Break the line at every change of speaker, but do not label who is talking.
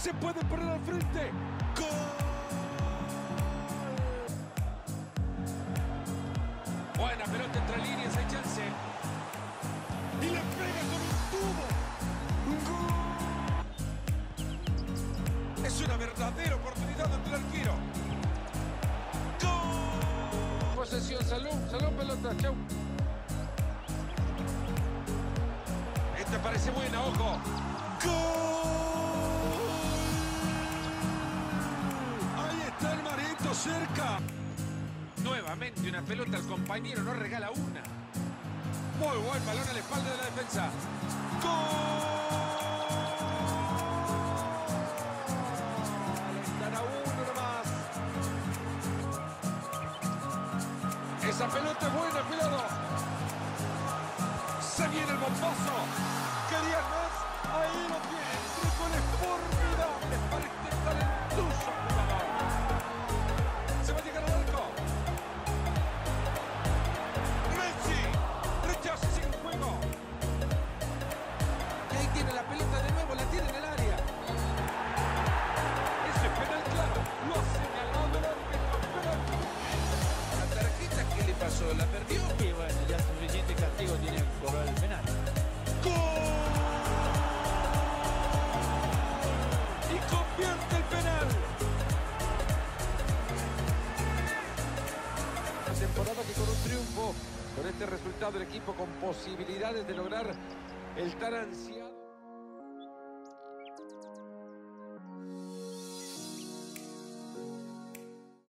Se puede poner al frente. Buena pelota entre líneas, hay chance. Y le pega con un tubo. Es una verdadera oportunidad ante el arquero.
Posesión, salud, salud, pelota, chau.
Esta parece buena, ojo. Cerca. Nuevamente una pelota al compañero, no regala una. Muy buen balón a la espalda de la defensa. ¡Gol! Están a uno nomás. Esa pelota es buena, cuidado. Se viene el bombazo. ¿Querían más? Ahí lo tienen.
¿La perdió?
Y bueno, ya suficiente castigo tiene que cobrar el penal.
Y convierte el penal.
La temporada que con un triunfo, con este resultado el equipo con posibilidades de lograr el tan ansiado.